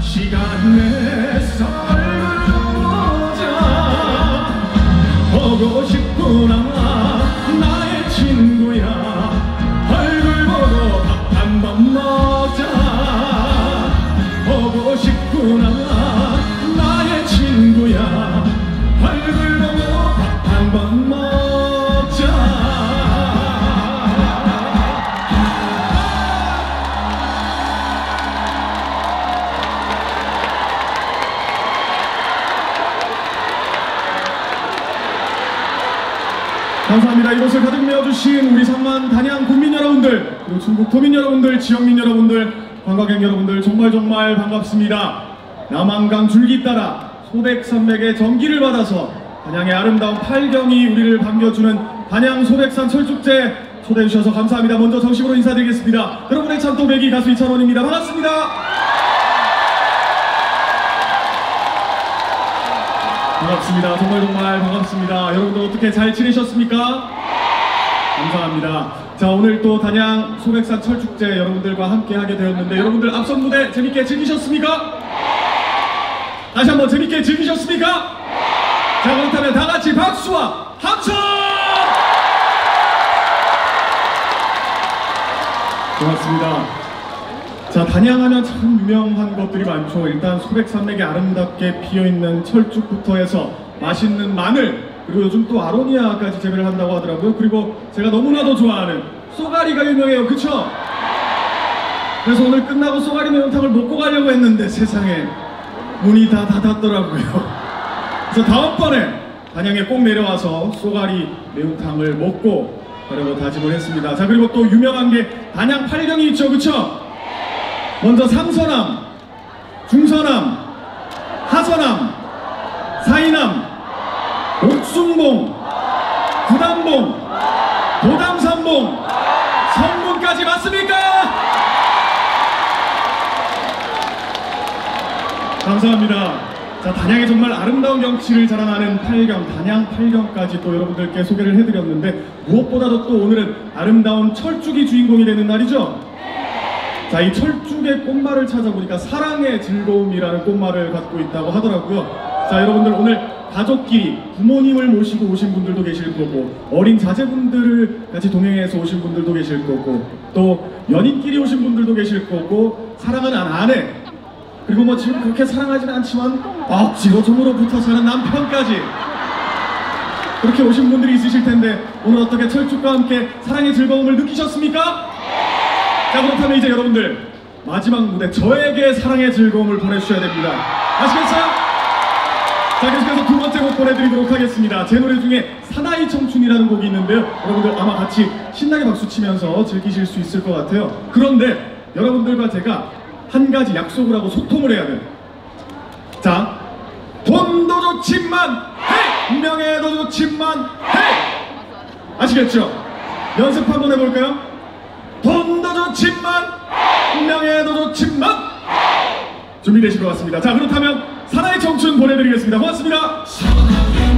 시간 내 지역민 여러분들, 관광객 여러분들 정말 정말 반갑습니다. 남한강 줄기 따라 소백산맥의 전기를 받아서 단양의 아름다운 팔경이 우리를 반겨주는 단양 소백산 철축제 초대해 주셔서 감사합니다. 먼저 정식으로 인사드리겠습니다. 여러분의 참또배기 가수 이찬원입니다. 반갑습니다. 반갑습니다. 정말 정말 반갑습니다. 여러분들 어떻게 잘 지내셨습니까? 감사합니다. 자 오늘 또 단양 소백산 철축제 여러분들과 함께 하게 되었는데 여러분들 앞선 무대 재밌게 즐기셨습니까? 다시 한번 재밌게 즐기셨습니까? 자 그렇다면 다 같이 박수와 함성! 고맙습니다. 자 단양하면 참 유명한 것들이 많죠. 일단 소백산맥이 아름답게 피어있는 철쭉부터 해서 맛있는 마늘 그리고 요즘 또 아로니아까지 재배를 한다고 하더라고요. 그리고 제가 너무나도 좋아하는 쏘가리가 유명해요. 그쵸? 그래서 오늘 끝나고 쏘가리 매운탕을 먹고 가려고 했는데 세상에 문이 다 닫았더라고요. 그래서 다음번에 단양에 꼭 내려와서 쏘가리 매운탕을 먹고 가려고 다짐을 했습니다. 자 그리고 또 유명한 게 단양 팔경이 있죠. 그쵸? 먼저 삼서남, 중서남, 하서남, 사이남, 옥순봉, 구담봉, 도담산봉, 성문까지 맞습니까? 감사합니다. 자, 단양의 정말 아름다운 경치를 자랑하는 팔경, 단양 팔경까지 또 여러분들께 소개를 해드렸는데 무엇보다도 또 오늘은 아름다운 철쭉이 주인공이 되는 날이죠? 자, 이 철쭉의 꽃말을 찾아보니까 사랑의 즐거움이라는 꽃말을 갖고 있다고 하더라고요. 자, 여러분들 오늘 가족끼리 부모님을 모시고 오신 분들도 계실 거고 어린 자제분들을 같이 동행해서 오신 분들도 계실 거고 또 연인끼리 오신 분들도 계실 거고 사랑하는 아내 그리고 뭐 지금 그렇게 사랑하지는 않지만 억지로 정으로 붙어 사는 남편까지 그렇게 오신 분들이 있으실 텐데 오늘 어떻게 철쭉과 함께 사랑의 즐거움을 느끼셨습니까? 자 그렇다면 이제 여러분들 마지막 무대 저에게 사랑의 즐거움을 보내주셔야 됩니다 아시겠어요? 자 계속해서 두 번째 곡 보내드리도록 하겠습니다. 제 노래 중에 사나이 청춘이라는 곡이 있는데요. 여러분들 아마 같이 신나게 박수 치면서 즐기실 수 있을 것 같아요. 그런데 여러분들과 제가 한 가지 약속을 하고 소통을 해야 돼요. 자 돈도 좋지만 헤이! 명예도 좋지만 헤이! 아시겠죠? 연습 한번 해볼까요? 돈도 좋지만 명예도 좋지만 준비되신 것 같습니다. 자 그렇다면 사나이 청춘 보내드리겠습니다. 고맙습니다. 다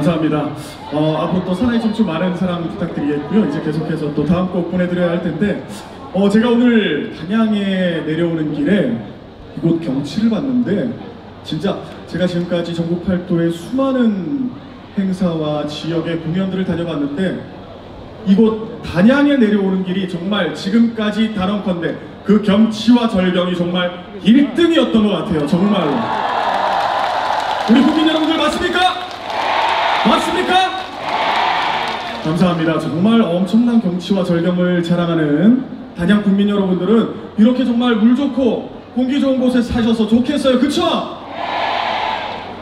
감사합니다. 어, 앞으로 또 사나이 청춘 많은 사랑 부탁드리겠고요. 이제 계속해서 또 다음 곡 보내드려야 할 텐데, 어, 제가 오늘 단양에 내려오는 길에 이곳 경치를 봤는데, 진짜 제가 지금까지 전국 팔도의 수많은 행사와 지역의 공연들을 다녀봤는데, 이곳 단양에 내려오는 길이 정말 지금까지 단언컨대 그 경치와 절경이 정말 1등이었던 것 같아요. 정말로. 우리 국민 여러분들 맞습니까? 맞습니까? 감사합니다. 정말 엄청난 경치와 절경을 자랑하는 단양 국민 여러분들은 이렇게 정말 물 좋고 공기 좋은 곳에 사셔서 좋겠어요. 그쵸?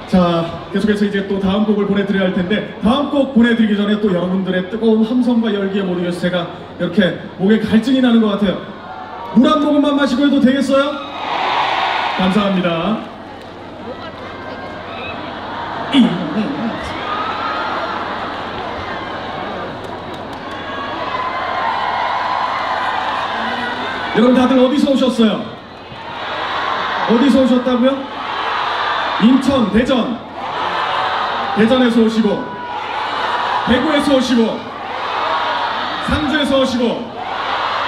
자, 계속해서 이제 또 다음 곡을 보내드려야 할 텐데 다음 곡 보내드리기 전에 또 여러분들의 뜨거운 함성과 열기에 못 이겨서 제가 이렇게 목에 갈증이 나는 것 같아요. 물 한 모금만 마시고 해도 되겠어요? 감사합니다. 이. 여러분 다들 어디서 오셨어요? 어디서 오셨다고요? 인천, 대전, 대전에서 오시고, 대구에서 오시고, 상주에서 오시고,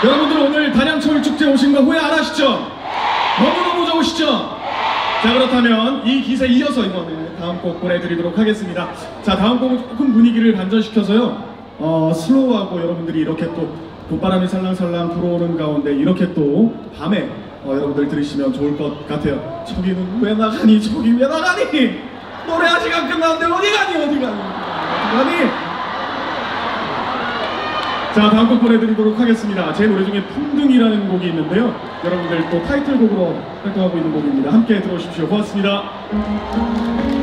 여러분들 오늘 단양철 축제 오신 거 후회 안 하시죠? 너무너무 좋으시죠? 자 그렇다면 이 기세 이어서 이번에 다음 곡 보내드리도록 하겠습니다. 자 다음 곡은 조금 분위기를 반전시켜서요. 어, 슬로우하고 여러분들이 이렇게 또 봄바람이 살랑살랑 불어오는 가운데 이렇게 또 밤에 어, 여러분들 들으시면 좋을 것 같아요. 저기는 왜 나가니? 저기 왜 나가니? 노래 아직 안 끝났는데 어디 가니? 어디 가니? 어디 가니? 자 다음 곡 보내드리도록 하겠습니다. 제 노래 중에 풍등이라는 곡이 있는데요. 여러분들 또 타이틀곡으로 활동하고 있는 곡입니다. 함께 들어오십시오. 고맙습니다.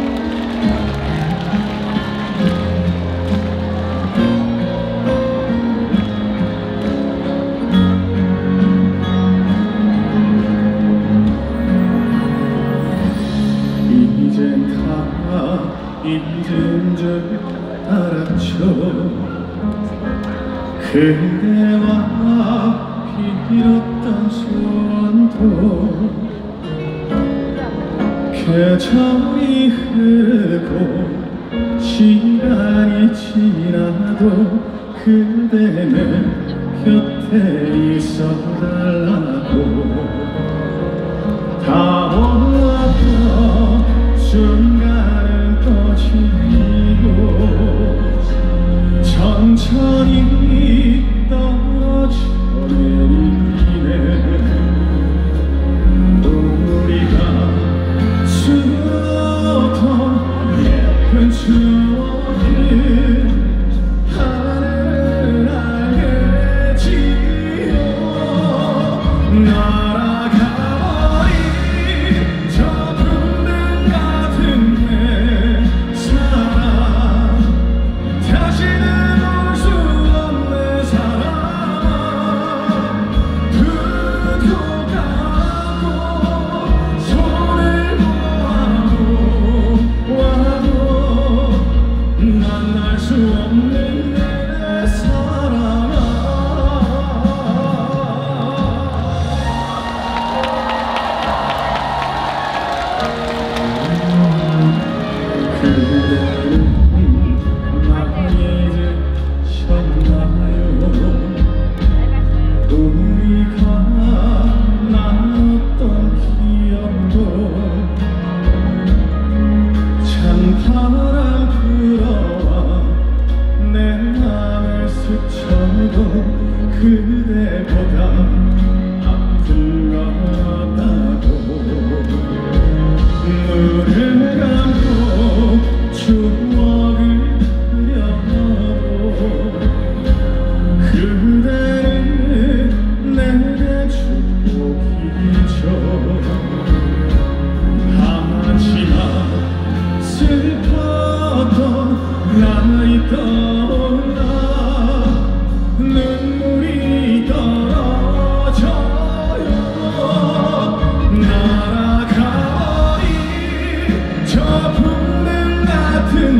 줄 알았죠 그대와 빌었던 소원도 계절이 흐르고 시간이 지나도 그대는 곁에 있어달라고 다가왔던 순간은 또 지고 천천히 떨어져 내리네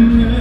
Mm-hmm.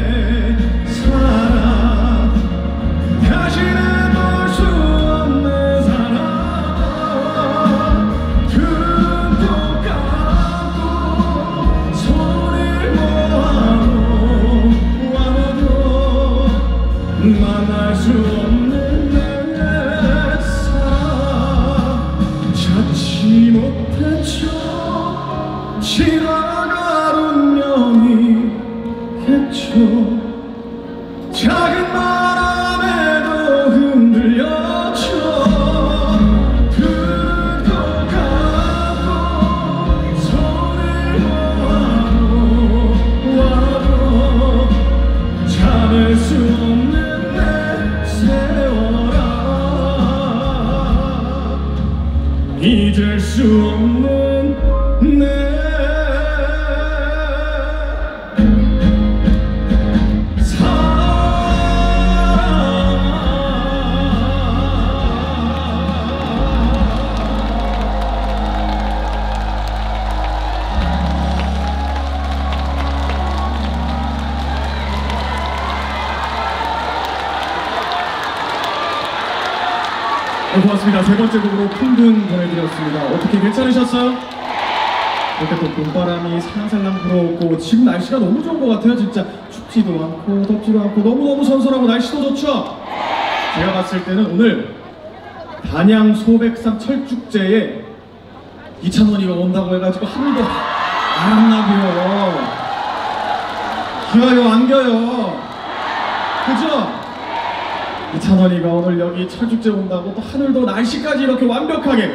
네, 고맙습니다. 세 번째 곡으로 풍등 보내드렸습니다. 어떻게 괜찮으셨어요? 이렇게 또 봄바람이 살랑살랑 불어오고 지금 날씨가 너무 좋은 것 같아요. 진짜 춥지도 않고 덥지도 않고 너무너무 선선하고 날씨도 좋죠? 제가 봤을 때는 오늘 단양 소백산 철쭉제에 이찬원이가 온다고 해가지고 하늘도 아랑나고요. 기어요 안겨요. 그죠? 이찬원이가 오늘 여기 철쭉제 온다고 또 하늘도 날씨까지 이렇게 완벽하게.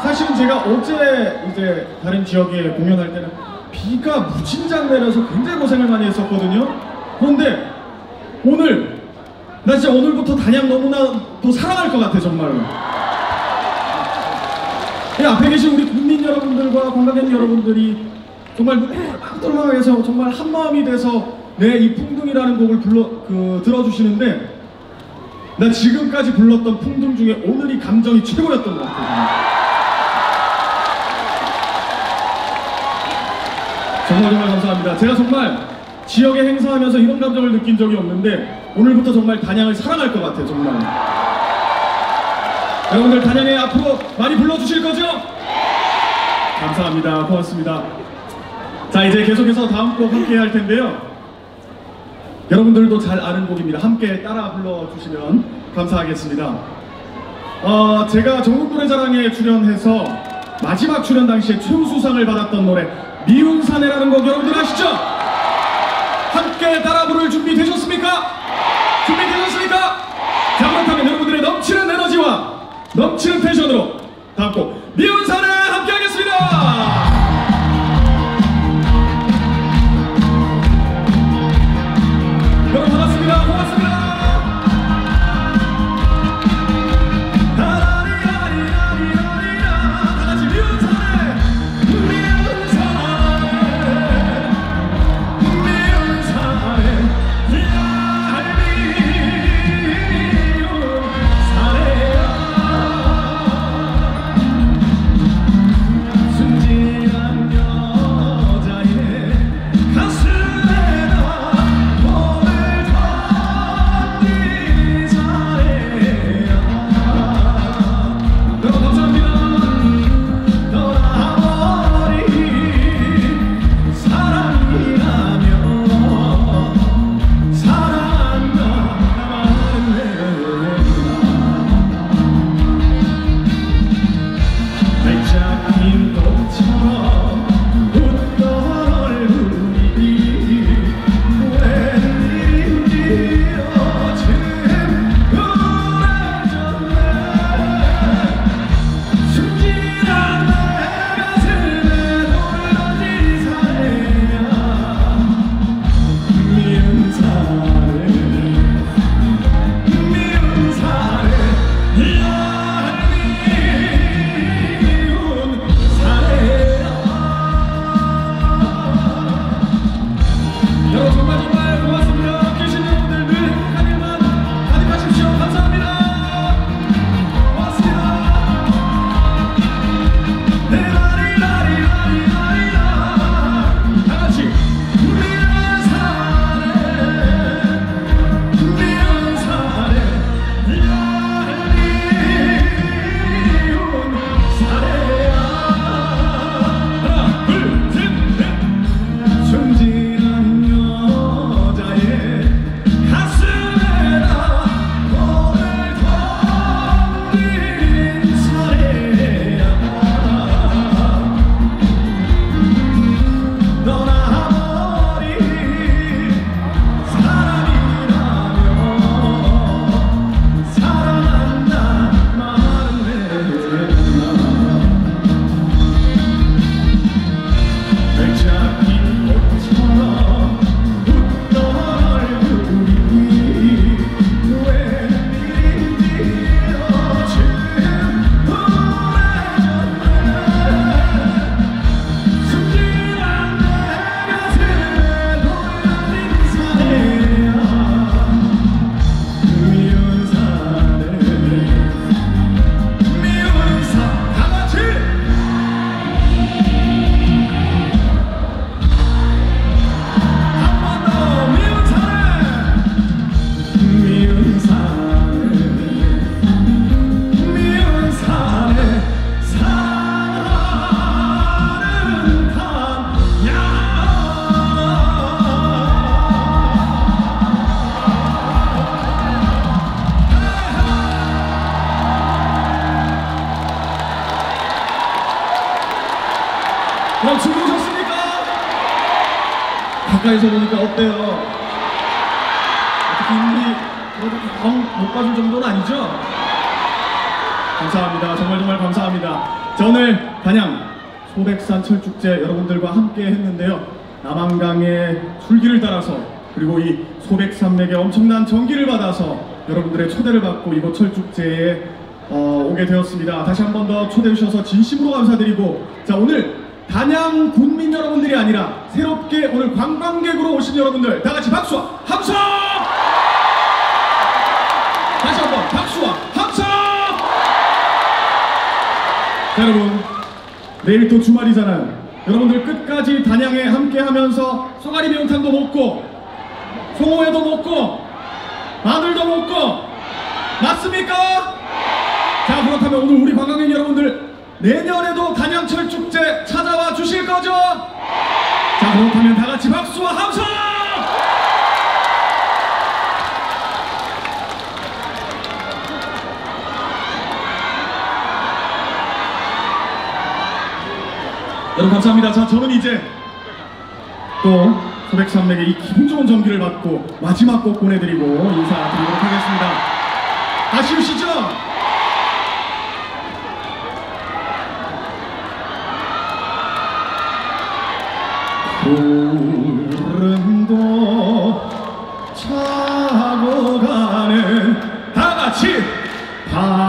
사실은 제가 어제 이제 다른 지역에 공연할 때는 비가 무진장 내려서 굉장히 고생을 많이 했었거든요. 그런데 오늘 나 진짜 오늘부터 단양 너무나 또 사랑할 것 같아 정말로. 이 앞에 계신 우리 국민 여러분들과 관광객 여러분들이 정말 눈물을 막 들어가서 정말 한 마음이 돼서 내 이 풍등이라는 곡을 불러 그 들어주시는데 나 지금까지 불렀던 풍등 중에 오늘 이 감정이 최고였던 것 같아요. 정말 정말 감사합니다. 제가 정말 지역에 행사하면서 이런 감정을 느낀 적이 없는데 오늘부터 정말 단양을 사랑할 것 같아요. 정말. 여러분들 단양에 앞으로 많이 불러주실 거죠? 감사합니다. 고맙습니다. 자 이제 계속해서 다음 곡 함께 할 텐데요. 여러분들도 잘 아는 곡입니다. 함께 따라 불러주시면 감사하겠습니다. 어, 제가 전국 노래자랑에 출연해서 마지막 출연 당시에 최우수상을 받았던 노래 미운 사내라는 곡 여러분들 아시죠? 함께 따라 부를 준비 되셨습니까? 준비 되셨습니까? 자 그렇다면 여러분들의 넘치는 에너지와 넘치는 텐션으로 다음 곡 미운 사내 가까이서 보니까 어때요? 어떻게 인물이 그래도 영못 봐줄 정도는 아니죠? 감사합니다. 정말 정말 감사합니다. 자 오늘 단양 소백산 철축제 여러분들과 함께 했는데요. 남한강의 줄기를 따라서 그리고 이 소백산맥의 엄청난 전기를 받아서 여러분들의 초대를 받고 이곳 철축제에 어, 오게 되었습니다. 다시 한 번 더 초대해 주셔서 진심으로 감사드리고 자 오늘 단양 군민 여러분들이 아니라 새롭게 오늘 관광객으로 오신 여러분들 다 같이 박수와 함성! 다시 한번 박수와 함성! 자, 여러분 내일 또 주말이잖아요. 여러분들 끝까지 단양에 함께하면서 쏘가리 매운탕도 먹고 송어회도 먹고 마늘도 먹고 맞습니까? 자 그렇다면 오늘 우리 관광객 여러분들 내년에도 단양철 축제 찾아와 주실 거죠? 자 그렇다면 다 같이 박수와 함성! 여러분 감사합니다. 자 저는 이제 또 소백산맥의 이 기분 좋은 전기를 받고 마지막 곡 보내드리고 인사드리도록 하겠습니다. 아쉬우시죠? 구름도 차고 가는 다 같이. 바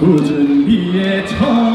굳은 비에 젖는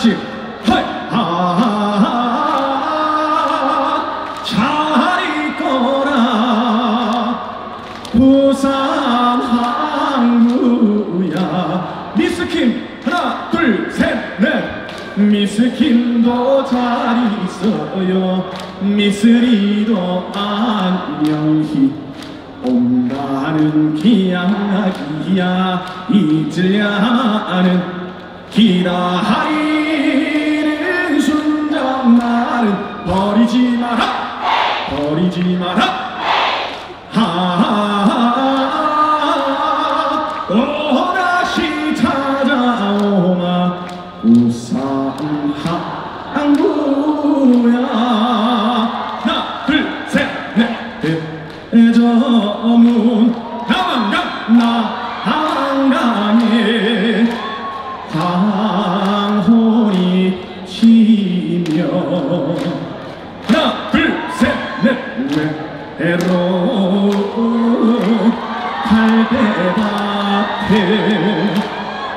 다시. 하이 아잘 있거라. 부산 항구야. 미스킨 하나 둘 셋 넷. 미스킨도 잘 있어요. 미스리도 안녕히 온다는 기약이야. 잊으려 하는 기다리. します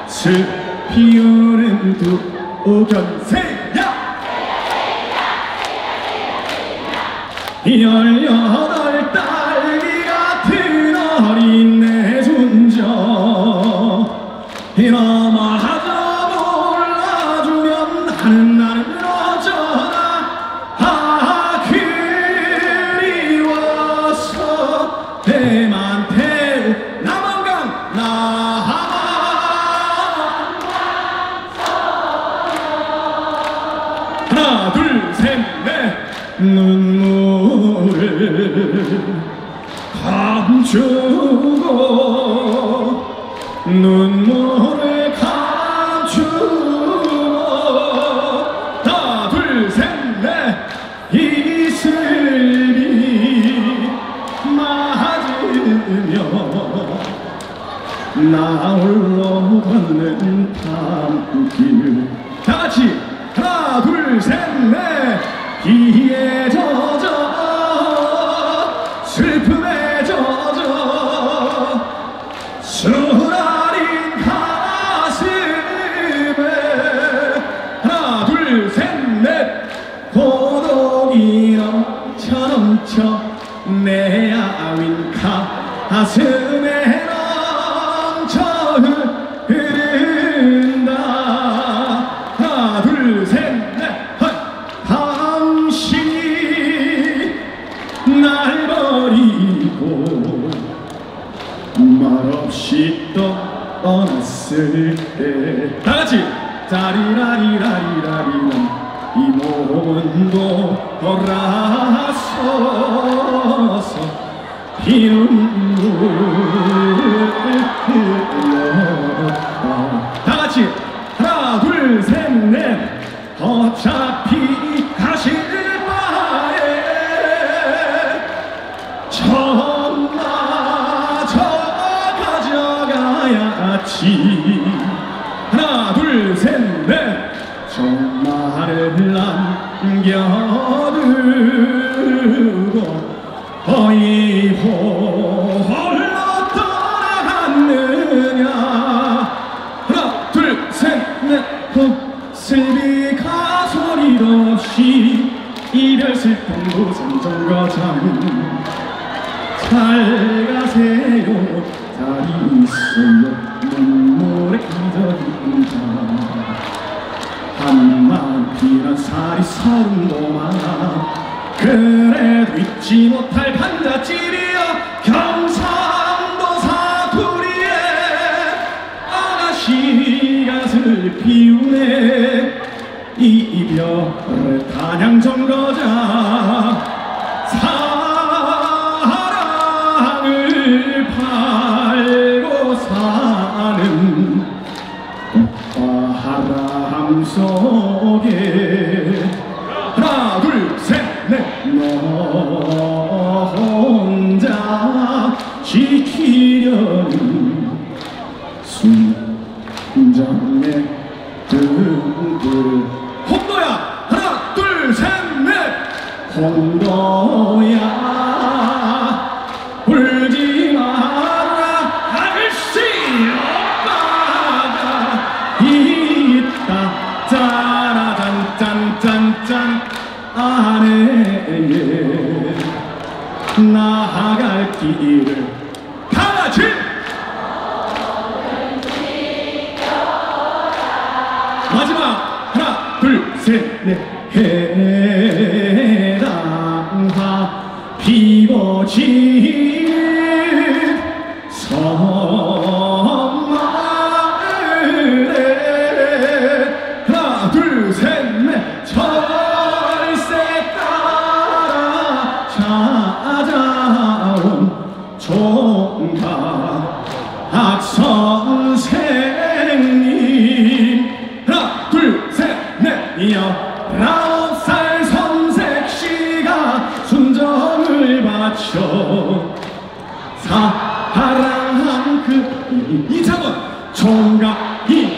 슬피 우는 두 오견세야! 열여덟 달 행복 장정과장 잘 hồng đôi ai 이창원 총각 이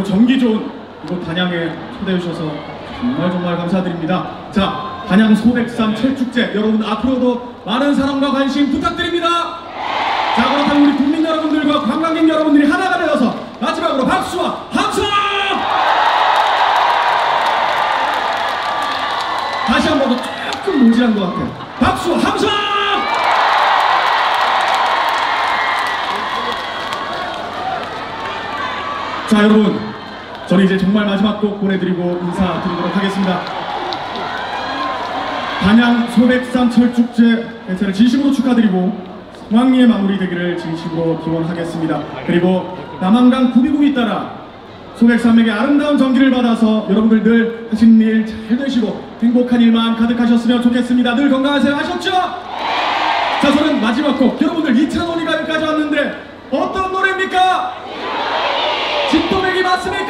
그리고 전기 좋은 이곳 단양에 초대해 주셔서 정말 정말 감사드립니다. 자, 단양 소백산 철축제 여러분 앞으로도 많은 사랑과 관심 부탁드립니다. 자, 그렇다면 우리 국민 여러분들과 관광객 여러분들이 하나가 되어서 마지막으로 박수와 함성! 다시 한 번 더 조금 모질한 것 같아요. 박수 함성! 자 여러분 저는 이제 정말 마지막 곡 보내드리고 인사드리도록 하겠습니다 단양 소백산 철축제 개최를 진심으로 축하드리고 성황리의 마무리 되기를 진심으로 기원하겠습니다 그리고 남한강 구비구이 따라 소백산맥의 아름다운 전기를 받아서 여러분들 늘 하신 일 잘 되시고 행복한 일만 가득하셨으면 좋겠습니다 늘 건강하세요 하셨죠? 자 저는 마지막 곡 여러분들 이찬원이가 여기까지 왔는데 어떤 노래입니까? 진또배기 맞습니까?